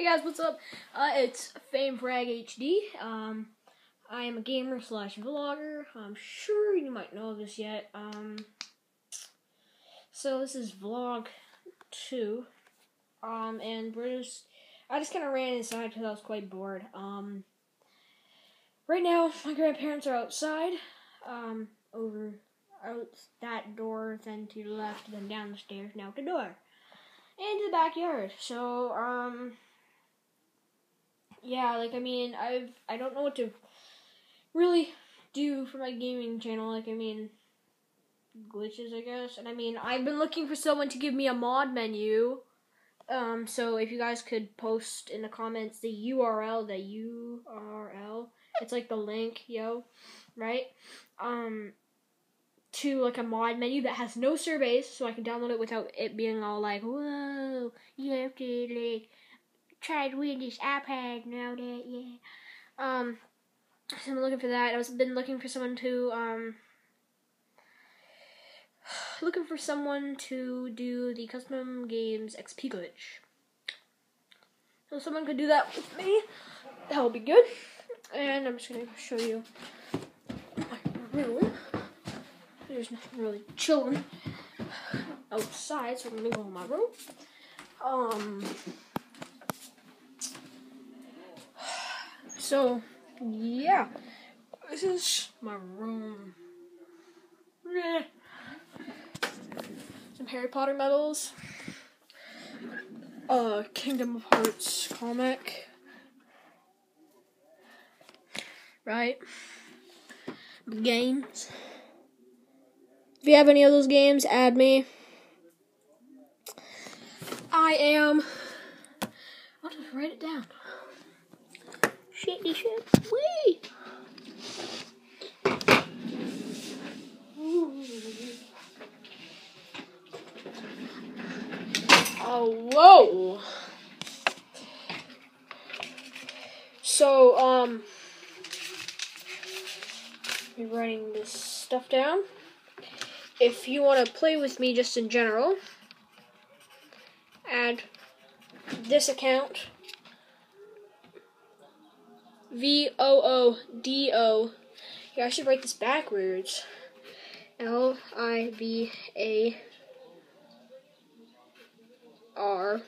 Hey guys, what's up? Uh, it's FameFrag HD. Um, I am a gamer slash vlogger. I'm sure you might know this yet. Um, so this is vlog two. Um, and we're just, I just kind of ran inside because I was quite bored. Um, right now my grandparents are outside. Um, over out that door, then to the left, then down the stairs, now the door, into the backyard. So um yeah, like I mean, I've I don't know what to really do for my gaming channel. Like I mean, glitches, I guess. And I mean, I've been looking for someone to give me a mod menu. Um, so if you guys could post in the comments the URL, the URL, it's like the link, yo, right? Um, to like a mod menu that has no surveys, so I can download it without it being all like, whoa, you have to like to win this iPad now that yeah. Um, so I'm looking for that. I've been looking for someone to um looking for someone to do the custom games XP glitch. So someone could do that with me. That would be good. And I'm just gonna show you my room. There's nothing really chilling outside, so I'm gonna go in my room. Um. So, yeah, this is my room. Some Harry Potter medals. Uh, Kingdom of Hearts comic. Right? Games. If you have any of those games, add me. I am. I'll just write it down. Shitty shit. Wee! Oh, whoa! So, um, be writing this stuff down. If you want to play with me just in general, add this account V O O D O. Yeah, I should write this backwards. L I V A R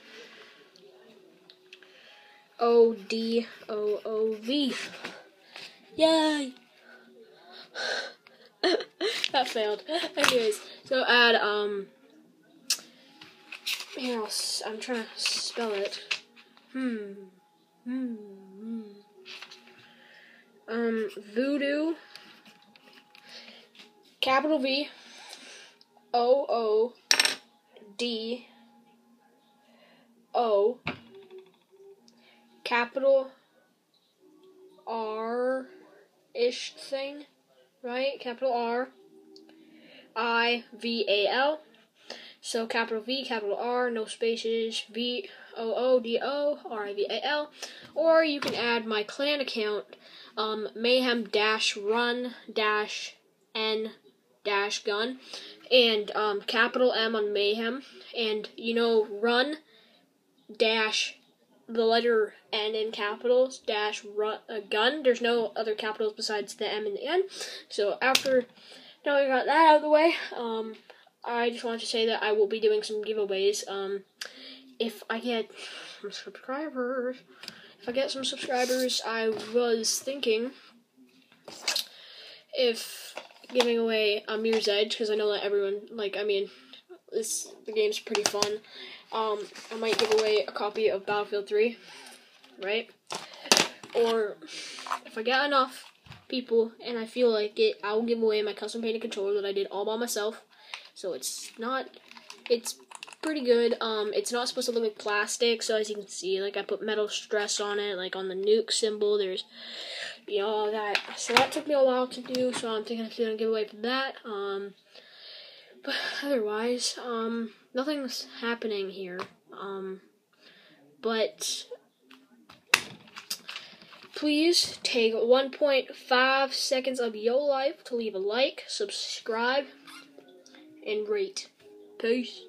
O D O O V. Yay! that failed. Anyways, so add um. Here, I'll, I'm trying to spell it. Hmm. Hmm. hmm um, Voodoo, capital V, O O D. O, capital R ish thing, right? Capital R, I V A L. So capital V, capital R, no spaces, V O O D O R I V A L, or you can add my clan account um, mayhem dash run dash n dash gun and um, capital M on mayhem and you know run dash the letter N in capitals dash run uh, gun. There's no other capitals besides the M and the N. So after now we got that out of the way, um, I just want to say that I will be doing some giveaways. Um, if I get some subscribers if I get some subscribers, I was thinking if giving away a Mirror's Edge because I know that everyone like. I mean, this the game's pretty fun. Um, I might give away a copy of Battlefield 3, right? Or if I get enough people and I feel like it, I will give away my custom painted controller that I did all by myself. So it's not, it's pretty good. Um, it's not supposed to look like plastic, so as you can see, like I put metal stress on it, like on the nuke symbol. There's, you know, all that. So that took me a while to do. So I'm thinking of doing a giveaway for that. Um, but otherwise, um, nothing's happening here. Um, but please take 1.5 seconds of your life to leave a like, subscribe, and rate. Peace.